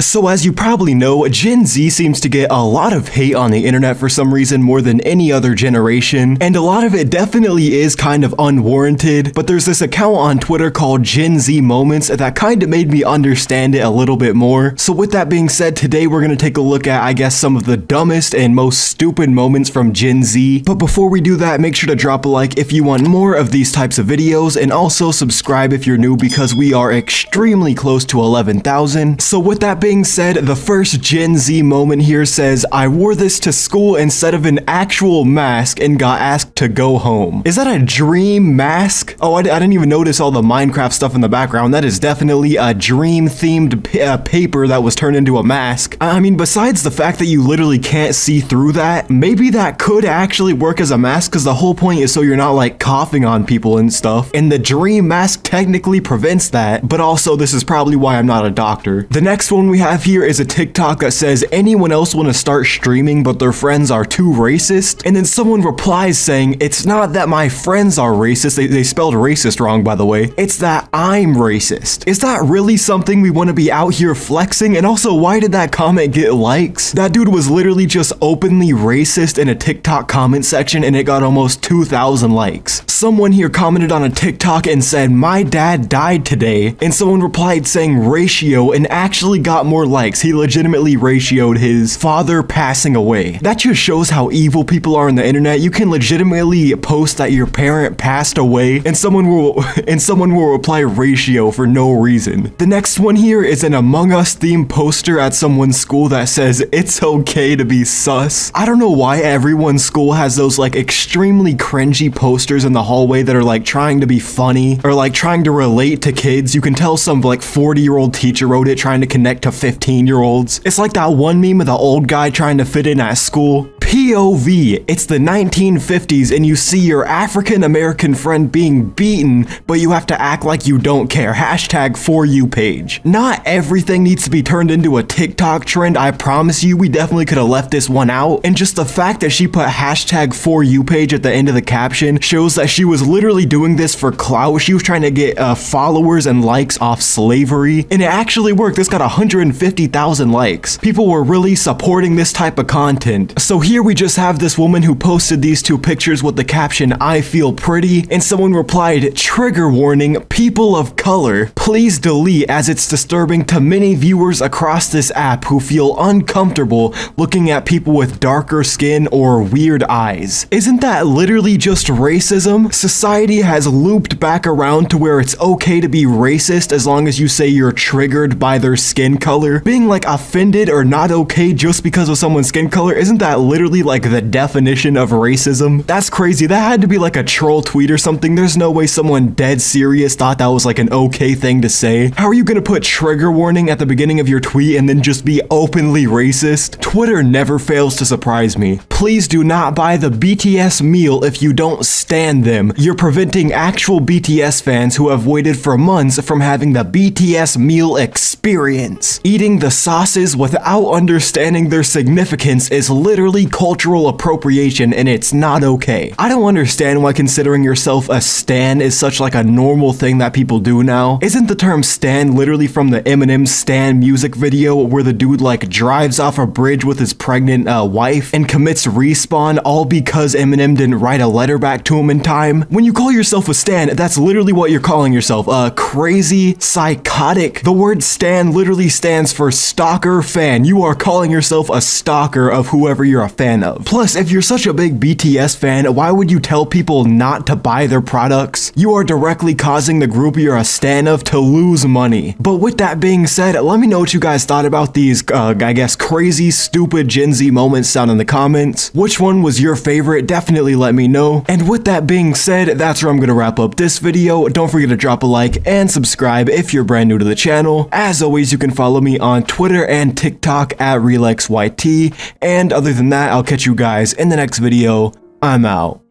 So as you probably know, Gen Z seems to get a lot of hate on the internet for some reason more than any other generation, and a lot of it definitely is kind of unwarranted, but there's this account on Twitter called Gen Z Moments that kind of made me understand it a little bit more. So with that being said, today we're going to take a look at, I guess, some of the dumbest and most stupid moments from Gen Z. But before we do that, make sure to drop a like if you want more of these types of videos, and also subscribe if you're new because we are extremely close to 11,000. So with that being being said, the first Gen Z moment here says, I wore this to school instead of an actual mask and got asked to go home. Is that a dream mask? Oh, I, I didn't even notice all the Minecraft stuff in the background. That is definitely a dream themed uh, paper that was turned into a mask. I mean, besides the fact that you literally can't see through that, maybe that could actually work as a mask because the whole point is so you're not like coughing on people and stuff. And the dream mask technically prevents that, but also this is probably why I'm not a doctor. The next one we have here is a TikTok that says anyone else want to start streaming but their friends are too racist? And then someone replies saying it's not that my friends are racist. They, they spelled racist wrong by the way. It's that I'm racist. Is that really something we want to be out here flexing? And also why did that comment get likes? That dude was literally just openly racist in a TikTok comment section and it got almost 2,000 likes someone here commented on a TikTok and said my dad died today and someone replied saying ratio and actually got more likes. He legitimately ratioed his father passing away. That just shows how evil people are on the internet. You can legitimately post that your parent passed away and someone will and someone will reply ratio for no reason. The next one here is an Among Us themed poster at someone's school that says it's okay to be sus. I don't know why everyone's school has those like extremely cringy posters in the hallway that are like trying to be funny or like trying to relate to kids. You can tell some like 40 year old teacher wrote it trying to connect to 15 year olds. It's like that one meme of the old guy trying to fit in at school. POV, it's the 1950s and you see your African American friend being beaten, but you have to act like you don't care. Hashtag for you page. Not everything needs to be turned into a TikTok trend. I promise you, we definitely could have left this one out. And just the fact that she put hashtag for you page at the end of the caption shows that she was literally doing this for clout. She was trying to get uh, followers and likes off slavery. And it actually worked. This got 150,000 likes. People were really supporting this type of content. So here we just have this woman who posted these two pictures with the caption, I feel pretty, and someone replied, trigger warning, people of color, please delete as it's disturbing to many viewers across this app who feel uncomfortable looking at people with darker skin or weird eyes. Isn't that literally just racism? Society has looped back around to where it's okay to be racist as long as you say you're triggered by their skin color. Being like offended or not okay just because of someone's skin color, isn't that literally like the definition of racism? That's crazy. That had to be like a troll tweet or something. There's no way someone dead serious thought that was like an okay thing to say. How are you gonna put trigger warning at the beginning of your tweet and then just be openly racist? Twitter never fails to surprise me. Please do not buy the BTS meal if you don't stand them. You're preventing actual BTS fans who have waited for months from having the BTS meal experience. Eating the sauces without understanding their significance is literally cultural appropriation and it's not okay. I don't understand why considering yourself a stan is such like a normal thing that people do now. Isn't the term stan literally from the Eminem Stan music video where the dude like drives off a bridge with his pregnant uh, wife and commits respawn all because Eminem didn't write a letter back to him in time? When you call yourself a stan, that's literally what you're calling yourself, a crazy, psychotic. The word stan literally stands for stalker fan. You are calling yourself a stalker of whoever you're a fan of. Plus, if you're such a big BTS fan, why would you tell people not to buy their products? You are directly causing the group you're a stan of to lose money. But with that being said, let me know what you guys thought about these, uh, I guess, crazy, stupid Gen Z moments down in the comments. Which one was your favorite? Definitely let me know. And with that being said, that's where I'm gonna wrap up this video. Don't forget to drop a like and subscribe if you're brand new to the channel. As always, you can follow me on Twitter and TikTok at RelexYT. And other than that, I'll catch you guys in the next video. I'm out.